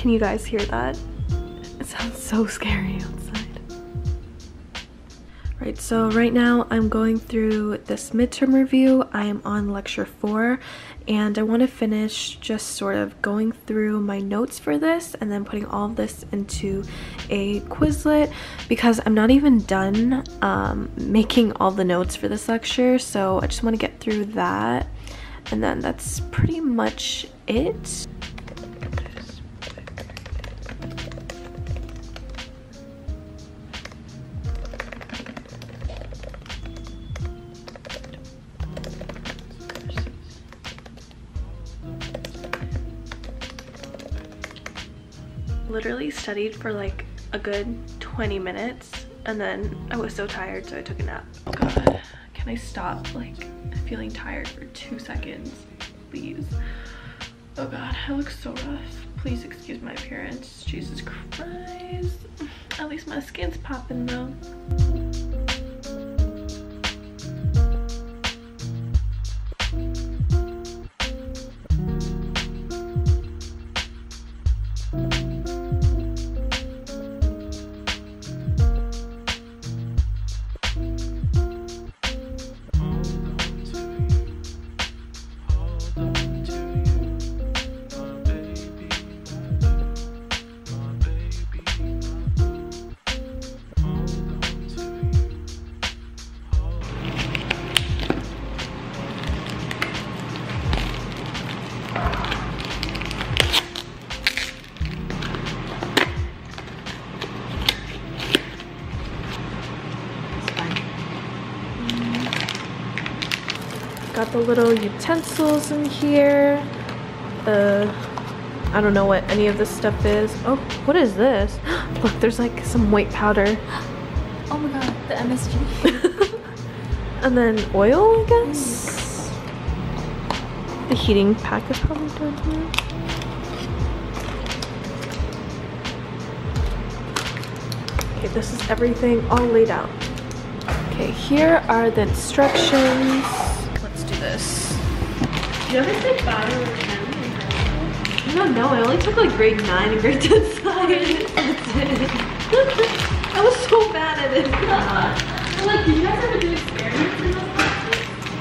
Can you guys hear that? It sounds so scary outside. Right, so right now I'm going through this midterm review. I am on lecture four and I want to finish just sort of going through my notes for this and then putting all of this into a Quizlet because I'm not even done um, making all the notes for this lecture. So I just want to get through that and then that's pretty much it. Literally studied for like a good 20 minutes and then I was so tired so I took a nap. Oh god, can I stop like feeling tired for two seconds, please? Oh god, I look so rough. Please excuse my appearance. Jesus Christ. At least my skin's popping though. Got the little utensils in here. Uh, I don't know what any of this stuff is. Oh, what is this? Look, there's like some white powder. Oh my god, the MSG. and then oil, I guess? The heating pack is probably down here. Okay, this is everything all laid out. Okay, here are the instructions. Let's do this. Do You ever take five or ten? I don't know, I only took like grade 9 and grade 10 science. I was so bad at it. I'm like, did you guys ever do experiments in those classes?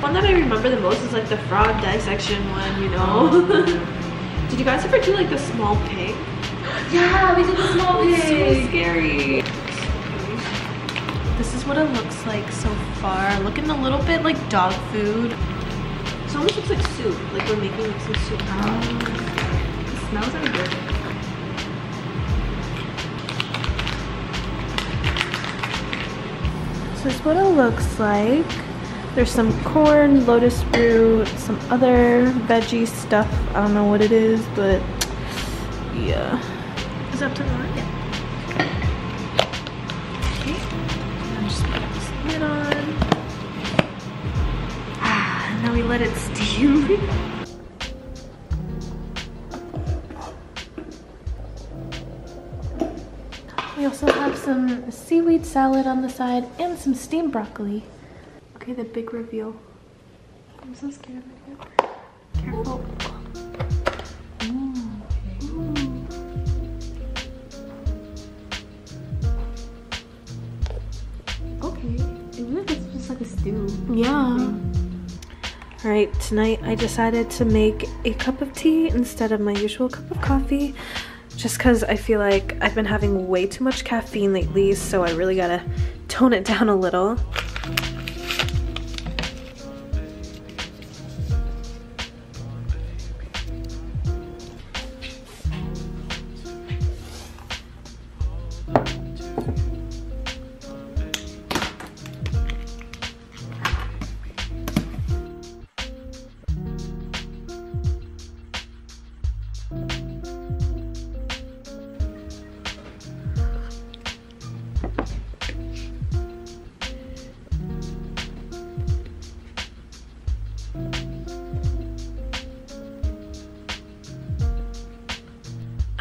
One that I remember the most is like the frog dissection one, you know? Did you guys ever do like the small pig? Yeah, we did the small It's so pig. scary. This is what it looks like so far. Looking a little bit like dog food. It almost looks like soup. Like we're making like some soup. It smells really good. So this is what it looks like. There's some corn, lotus root, some other veggie stuff. I don't know what it is, but yeah. Is up to the? Yeah. Okay. I'm just gonna put this lid on. Ah, now we let it steam. We also have some seaweed salad on the side and some steamed broccoli. Okay, the big reveal. I'm so scared of it. Careful. Mm. Okay. It looks just like a stew. Yeah. Alright, tonight I decided to make a cup of tea instead of my usual cup of coffee just because I feel like I've been having way too much caffeine lately so I really gotta tone it down a little.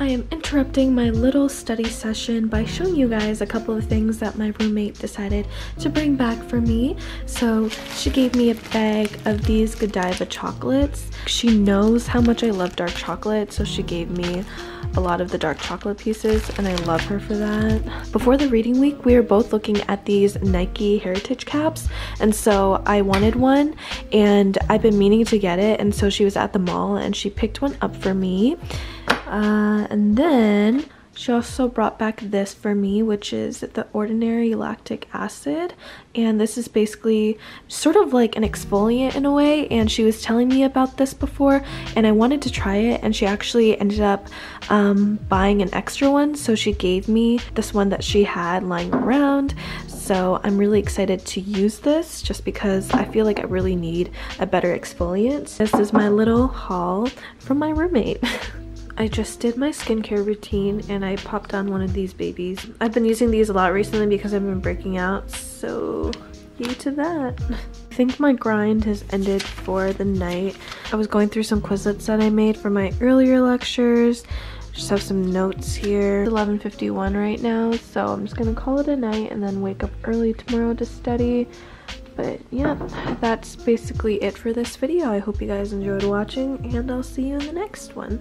Am interrupting my little study session by showing you guys a couple of things that my roommate decided to bring back for me. So she gave me a bag of these Godiva chocolates. She knows how much I love dark chocolate, so she gave me a lot of the dark chocolate pieces and I love her for that. Before the reading week, we were both looking at these Nike Heritage caps and so I wanted one and I've been meaning to get it and so she was at the mall and she picked one up for me uh, and then she also brought back this for me, which is the Ordinary Lactic Acid. And this is basically sort of like an exfoliant in a way. And she was telling me about this before and I wanted to try it. And she actually ended up um, buying an extra one. So she gave me this one that she had lying around. So I'm really excited to use this just because I feel like I really need a better exfoliant. This is my little haul from my roommate. I just did my skincare routine and I popped on one of these babies. I've been using these a lot recently because I've been breaking out, so due to that. I think my grind has ended for the night. I was going through some Quizlets that I made for my earlier lectures. Just have some notes here. It's 11.51 right now, so I'm just gonna call it a night and then wake up early tomorrow to study. But yeah, that's basically it for this video. I hope you guys enjoyed watching and I'll see you in the next one.